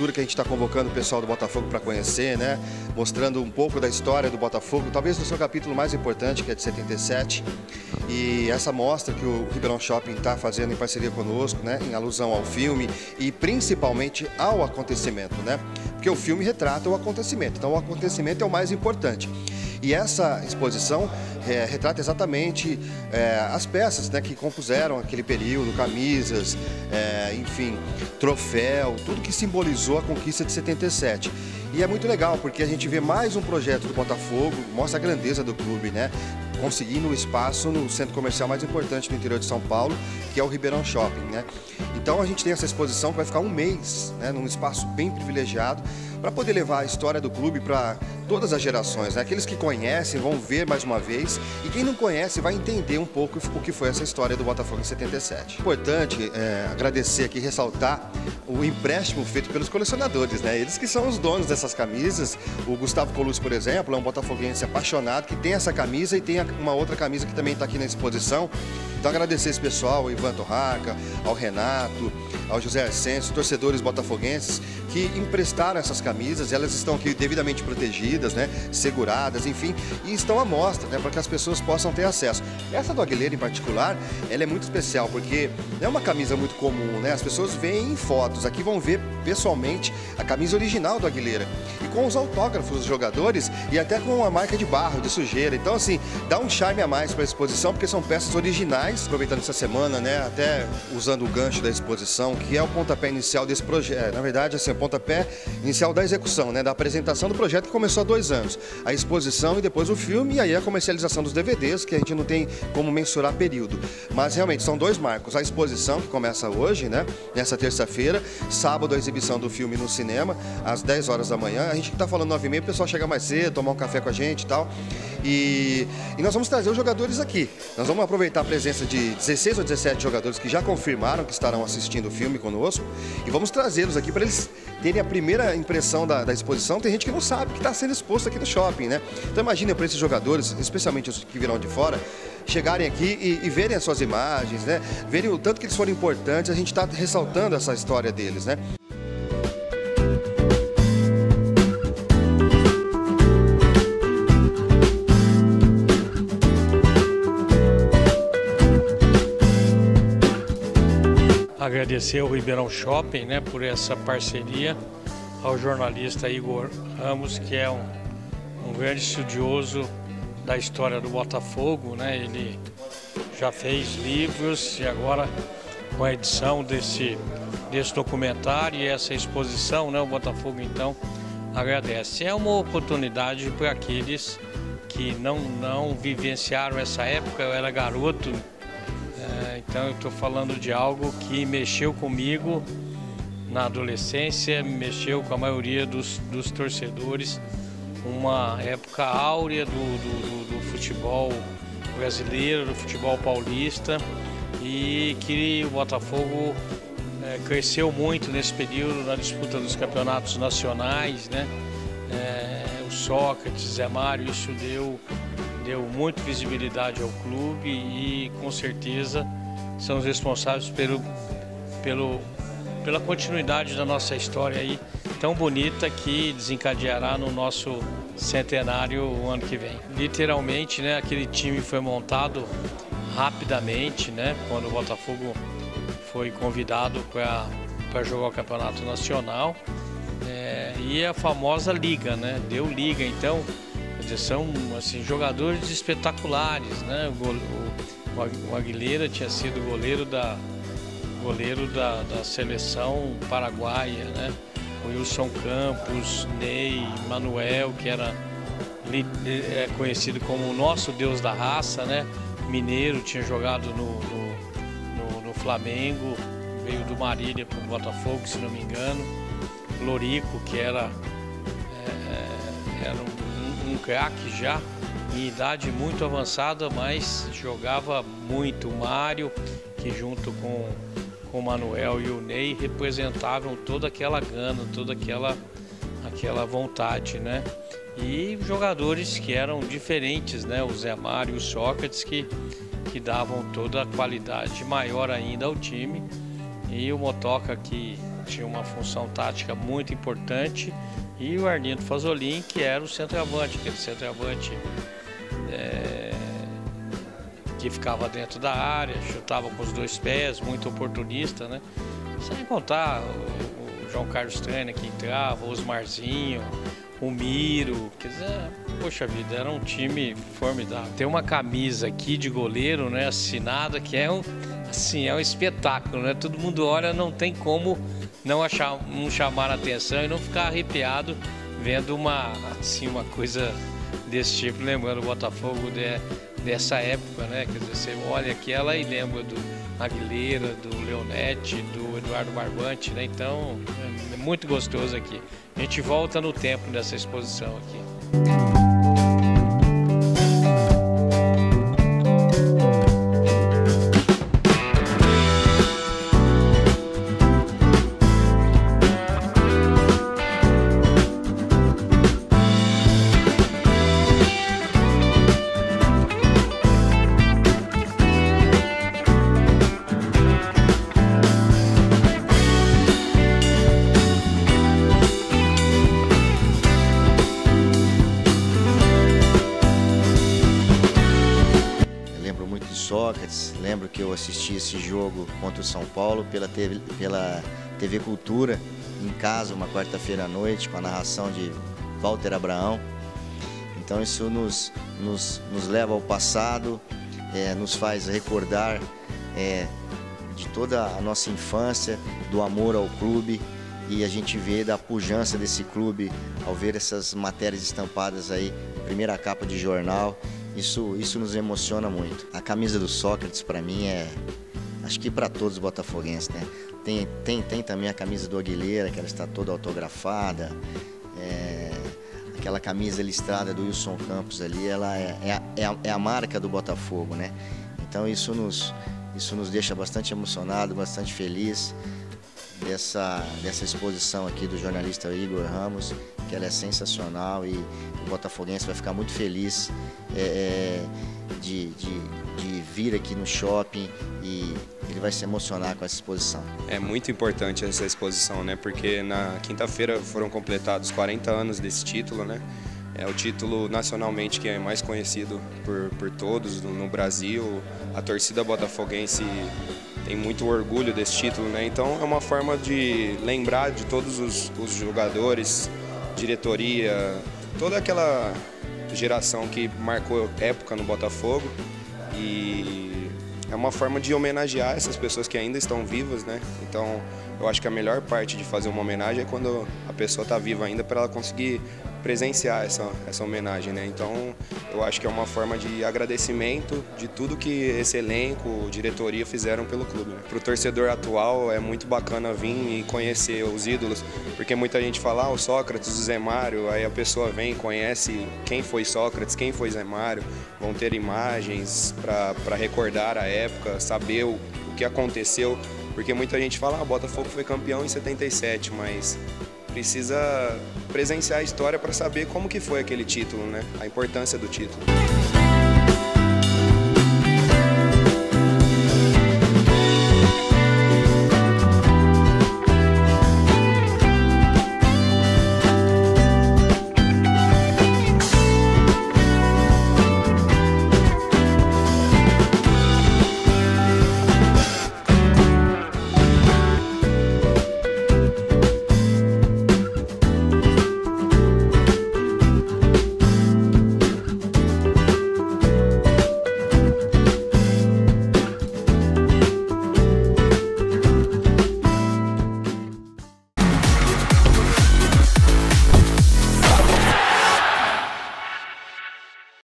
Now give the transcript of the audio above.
abertura que a gente está convocando o pessoal do Botafogo para conhecer, né? Mostrando um pouco da história do Botafogo, talvez do seu capítulo mais importante, que é de 77. E essa mostra que o Ribeirão Shopping está fazendo em parceria conosco, né? Em alusão ao filme e principalmente ao acontecimento, né? Porque o filme retrata o acontecimento, então o acontecimento é o mais importante. E essa exposição é, retrata exatamente é, as peças né, que compuseram aquele período, camisas, é, enfim, troféu, tudo que simbolizou a conquista de 77. E é muito legal porque a gente vê mais um projeto do Botafogo, mostra a grandeza do clube, né? Conseguindo espaço no centro comercial mais importante do interior de São Paulo, que é o Ribeirão Shopping, né? Então a gente tem essa exposição que vai ficar um mês, né, num espaço bem privilegiado, para poder levar a história do clube para todas as gerações. Né? Aqueles que conhecem vão ver mais uma vez e quem não conhece vai entender um pouco o que foi essa história do Botafogo em 77. Importante é, agradecer aqui, ressaltar o empréstimo feito pelos colecionadores, né? Eles que são os donos dessas camisas. O Gustavo Colucci, por exemplo, é um botafoguense apaixonado que tem essa camisa e tem uma outra camisa que também está aqui na exposição. Então agradecer esse pessoal, ao Ivan Torraca, ao Renato, ao José Arsenso, torcedores botafoguenses que emprestaram essas camisas, elas estão aqui devidamente protegidas, né, seguradas, enfim, e estão à mostra, né, para que as pessoas possam ter acesso. Essa do Aguilera em particular, ela é muito especial porque é uma camisa muito comum, né? As pessoas veem em fotos, aqui vão ver pessoalmente a camisa original do Aguilera e com os autógrafos dos jogadores e até com a marca de barro, de sujeira. Então assim, dá um charme a mais para a exposição porque são peças originais, aproveitando essa semana, né, até usando o gancho da exposição, que é o pontapé inicial desse projeto. É, na verdade, assim, o pontapé inicial da execução, né, da apresentação do projeto que começou há dois anos. A exposição e depois o filme e aí a comercialização dos DVDs, que a gente não tem como mensurar período. Mas realmente são dois marcos. A exposição, que começa hoje, né, nessa terça-feira, sábado a exibição do filme no cinema, às 10 horas da manhã. A gente está falando 9 e meia, o pessoal chega mais cedo, tomar um café com a gente e tal. E, e nós vamos trazer os jogadores aqui. Nós vamos aproveitar a presença de 16 ou 17 jogadores que já confirmaram que estarão assistindo o filme conosco e vamos trazê-los aqui para eles terem a primeira impressão da, da, exposição. Tem gente que não sabe que está sendo exposto aqui no shopping, né? Então imagine para esses jogadores, especialmente os que virão de fora, chegarem aqui e, e, verem as suas imagens, né? Verem o tanto que eles foram importantes, a gente está ressaltando essa história deles, né? Agradecer ao Ribeirão Shopping né, por essa parceria, ao jornalista Igor Ramos, que é um, um grande estudioso da história do Botafogo. Né? Ele já fez livros e agora com a edição desse, desse documentário e essa exposição, né, o Botafogo então agradece. É uma oportunidade para aqueles que não, não vivenciaram essa época, eu era garoto, então eu estou falando de algo que mexeu comigo na adolescência, mexeu com a maioria dos, dos torcedores. Uma época áurea do, do, do futebol brasileiro, do futebol paulista e que o Botafogo é, cresceu muito nesse período na disputa dos campeonatos nacionais, né? É, o Sócrates, Zé Mário, isso deu, deu muito visibilidade ao clube e com certeza são os responsáveis pelo, pelo, pela continuidade da nossa história aí tão bonita que desencadeará no nosso centenário o ano que vem. Literalmente, né, aquele time foi montado rapidamente, né, quando o Botafogo foi convidado para jogar o campeonato nacional. É, e a famosa liga, né? Deu liga, então são assim, jogadores espetaculares, né? O, o, o Aguilera tinha sido goleiro da, goleiro da, da seleção paraguaia, né? O Wilson Campos, Ney, Manuel, que era é conhecido como o nosso deus da raça, né? Mineiro, tinha jogado no, no, no, no Flamengo, veio do Marília para o Botafogo, se não me engano. Lorico, que era, é, era um, um craque já, em idade muito avançada, mas jogava muito. Mário, que junto com, com o Manuel e o Ney representavam toda aquela gana, toda aquela, aquela vontade, né? E jogadores que eram diferentes, né? O Zé Mário e o Sócrates, que, que davam toda a qualidade maior ainda ao time. E o Motoca, que tinha uma função tática muito importante, e o Arlindo Fazolin, que era o centroavante, aquele centroavante é, que ficava dentro da área, chutava com os dois pés, muito oportunista, né? Sem contar o, o João Carlos Treina que entrava, o Osmarzinho, o Miro, quer dizer, poxa vida, era um time formidável. Tem uma camisa aqui de goleiro, né, assinada, que é um, assim, é um espetáculo, né? Todo mundo olha, não tem como não, achar, não chamar a atenção e não ficar arrepiado vendo uma, assim, uma coisa desse tipo, lembrando o Botafogo de, dessa época, né? Quer dizer, você olha aquela e lembra do Aguilera, do Leonete, do Eduardo Barbante, né? Então, é muito gostoso aqui. A gente volta no tempo dessa exposição aqui. Lembro que eu assisti esse jogo contra o São Paulo pela TV, pela TV Cultura, em casa, uma quarta-feira à noite, com a narração de Walter Abraão. Então isso nos, nos, nos leva ao passado, é, nos faz recordar é, de toda a nossa infância, do amor ao clube e a gente vê da pujança desse clube ao ver essas matérias estampadas aí, primeira capa de jornal isso, isso nos emociona muito. A camisa do Sócrates para mim é, acho que para todos os botafoguenses, né? Tem, tem, tem também a camisa do Aguilera, que ela está toda autografada. É, aquela camisa listrada do Wilson Campos ali, ela é, é, é, a, é a marca do Botafogo, né? Então isso nos, isso nos deixa bastante emocionado, bastante feliz dessa, dessa exposição aqui do jornalista Igor Ramos, que ela é sensacional e o Botafoguense vai ficar muito feliz é, é, de, de, de vir aqui no shopping e ele vai se emocionar com essa exposição. É muito importante essa exposição, né? Porque na quinta-feira foram completados 40 anos desse título, né? É o título nacionalmente que é mais conhecido por, por todos no, no Brasil. A torcida botafoguense tem muito orgulho desse título, né? Então é uma forma de lembrar de todos os, os jogadores, diretoria, toda aquela geração que marcou época no Botafogo e é uma forma de homenagear essas pessoas que ainda estão vivas, né? Então eu acho que a melhor parte de fazer uma homenagem é quando a pessoa está viva ainda para ela conseguir presenciar essa, essa homenagem, né? Então, eu acho que é uma forma de agradecimento de tudo que esse elenco, diretoria fizeram pelo clube. Né? Para o torcedor atual, é muito bacana vir e conhecer os ídolos, porque muita gente fala, ah, o Sócrates, o Zé Mário, aí a pessoa vem, conhece quem foi Sócrates, quem foi Zé Mário, vão ter imagens para recordar a época, saber o, o que aconteceu, porque muita gente fala, ah, o Botafogo foi campeão em 77, mas precisa presenciar a história para saber como que foi aquele título, né? A importância do título.